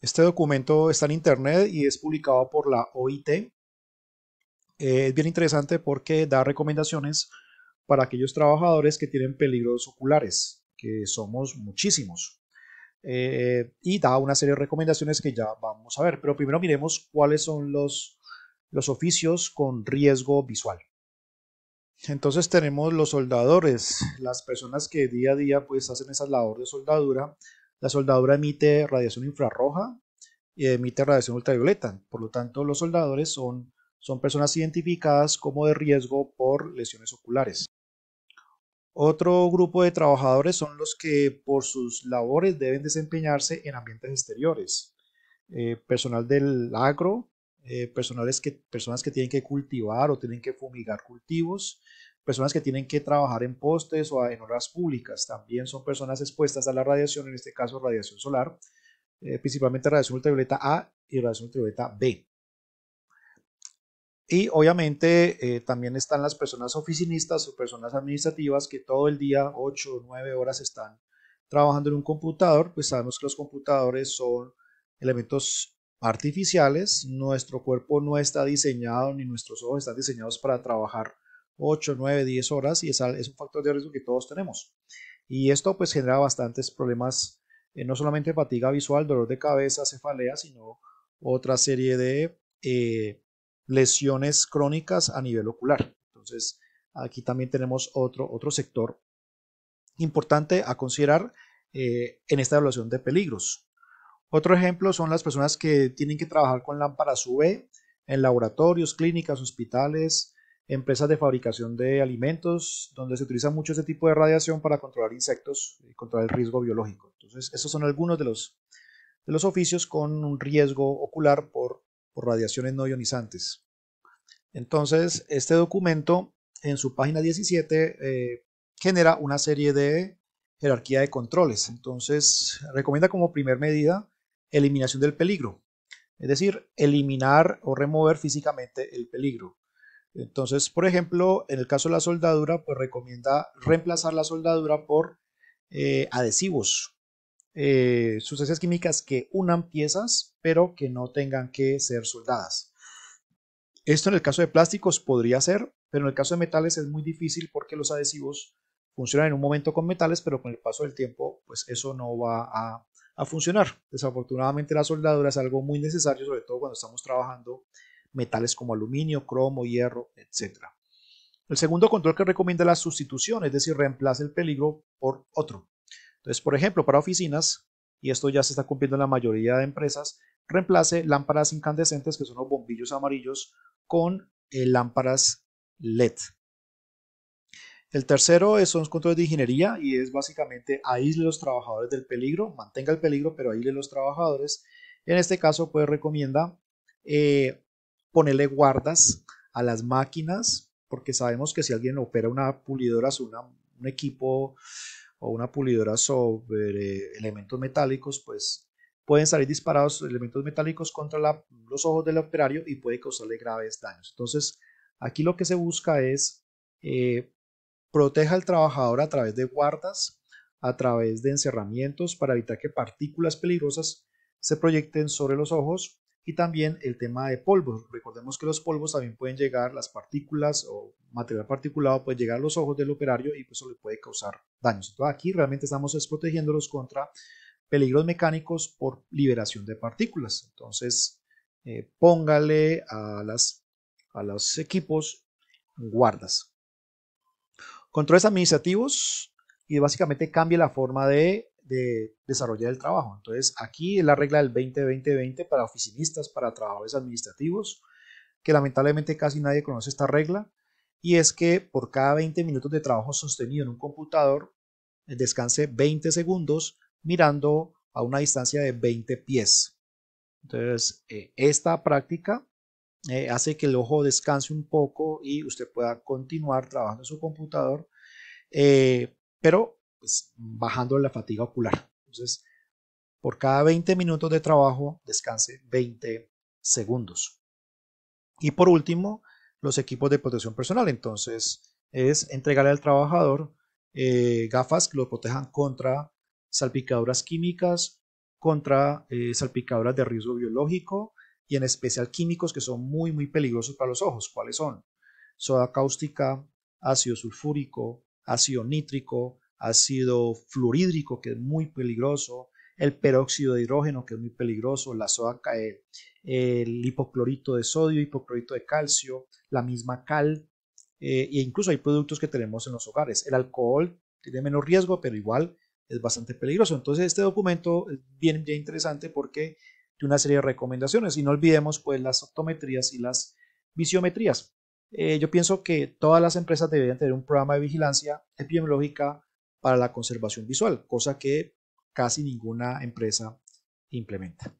Este documento está en internet y es publicado por la OIT. Eh, es bien interesante porque da recomendaciones para aquellos trabajadores que tienen peligros oculares, que somos muchísimos. Eh, y da una serie de recomendaciones que ya vamos a ver. Pero primero miremos cuáles son los, los oficios con riesgo visual. Entonces tenemos los soldadores, las personas que día a día pues hacen esa labor de soldadura. La soldadura emite radiación infrarroja y emite radiación ultravioleta. Por lo tanto, los soldadores son, son personas identificadas como de riesgo por lesiones oculares. Otro grupo de trabajadores son los que por sus labores deben desempeñarse en ambientes exteriores. Eh, personal del agro, eh, que, personas que tienen que cultivar o tienen que fumigar cultivos, personas que tienen que trabajar en postes o en horas públicas, también son personas expuestas a la radiación, en este caso radiación solar, eh, principalmente radiación ultravioleta A y radiación ultravioleta B. Y obviamente eh, también están las personas oficinistas o personas administrativas que todo el día, 8 o 9 horas, están trabajando en un computador. Pues sabemos que los computadores son elementos artificiales. Nuestro cuerpo no está diseñado ni nuestros ojos están diseñados para trabajar 8, 9, 10 horas y es, un factor de riesgo que todos tenemos. Y esto pues genera bastantes problemas, eh, no solamente fatiga visual, dolor de cabeza, cefalea, sino otra serie de eh, lesiones crónicas a nivel ocular. Entonces, aquí también tenemos otro, otro sector importante a considerar eh, en esta evaluación de peligros. Otro ejemplo son las personas que tienen que trabajar con lámparas UV en laboratorios, clínicas, hospitales, empresas de fabricación de alimentos, donde se utiliza mucho este tipo de radiación para controlar insectos y controlar el riesgo biológico. Entonces, esos son algunos de los, de los oficios con un riesgo ocular por radiaciones no ionizantes. Entonces, este documento en su página 17 eh, genera una serie de jerarquía de controles. Entonces, recomienda como primer medida eliminación del peligro, es decir, eliminar o remover físicamente el peligro. Entonces, por ejemplo, en el caso de la soldadura, pues recomienda reemplazar la soldadura por eh, adhesivos, eh, sustancias químicas que unan piezas, pero que no tengan que ser soldadas. Esto en el caso de plásticos podría ser, pero en el caso de metales es muy difícil porque los adhesivos funcionan en un momento con metales, pero con el paso del tiempo, pues eso no va a, a funcionar. Desafortunadamente la soldadura es algo muy necesario, sobre todo cuando estamos trabajando metales como aluminio, cromo, hierro, etc. El segundo control que recomienda la sustitución, es decir, reemplaza el peligro por otro. Entonces, por ejemplo, para oficinas, y esto ya se está cumpliendo en la mayoría de empresas, reemplace lámparas incandescentes, que son los bombillos amarillos, con eh, lámparas LED. El tercero son los controles de ingeniería y es básicamente aísle los trabajadores del peligro, mantenga el peligro, pero aísle los trabajadores. En este caso, pues recomienda eh, ponerle guardas a las máquinas, porque sabemos que si alguien opera una pulidora, un equipo o una pulidora sobre elementos metálicos, pues pueden salir disparados elementos metálicos contra los ojos del operario y puede causarle graves daños. Entonces, aquí lo que se busca es eh, proteja al trabajador a través de guardas, a través de encerramientos para evitar que partículas peligrosas se proyecten sobre los ojos y también el tema de polvos. Recordemos que los polvos también pueden llegar, las partículas o material particulado puede llegar a los ojos del operario y pues eso le puede causar daños. Entonces aquí realmente estamos protegiéndolos contra peligros mecánicos por liberación de partículas. Entonces eh, póngale a, las, a los equipos guardas. Controles administrativos y básicamente cambia la forma de de desarrollar el trabajo. Entonces, aquí es la regla del 20-20-20 para oficinistas, para trabajadores administrativos, que lamentablemente casi nadie conoce esta regla, y es que por cada 20 minutos de trabajo sostenido en un computador, descanse 20 segundos mirando a una distancia de 20 pies. Entonces, eh, esta práctica eh, hace que el ojo descanse un poco y usted pueda continuar trabajando en su computador, eh, pero pues, bajando la fatiga ocular. Entonces, por cada 20 minutos de trabajo, descanse 20 segundos. Y por último, los equipos de protección personal. Entonces, es entregarle al trabajador eh, gafas que lo protejan contra salpicaduras químicas contra eh, salpicaduras de riesgo biológico y en especial químicos que son muy, muy peligrosos para los ojos. ¿Cuáles son? Soda cáustica, ácido sulfúrico, ácido nítrico, ácido fluorhídrico, que es muy peligroso, el peróxido de hidrógeno, que es muy peligroso, la soda, eh, el hipoclorito de sodio, hipoclorito de calcio, la misma cal, eh, e incluso hay productos que tenemos en los hogares. El alcohol tiene menos riesgo, pero igual es bastante peligroso. Entonces este documento es bien, bien interesante porque tiene una serie de recomendaciones y no olvidemos pues las optometrías y las visiometrías. Eh, yo pienso que todas las empresas deberían tener un programa de vigilancia epidemiológica para la conservación visual, cosa que casi ninguna empresa implementa.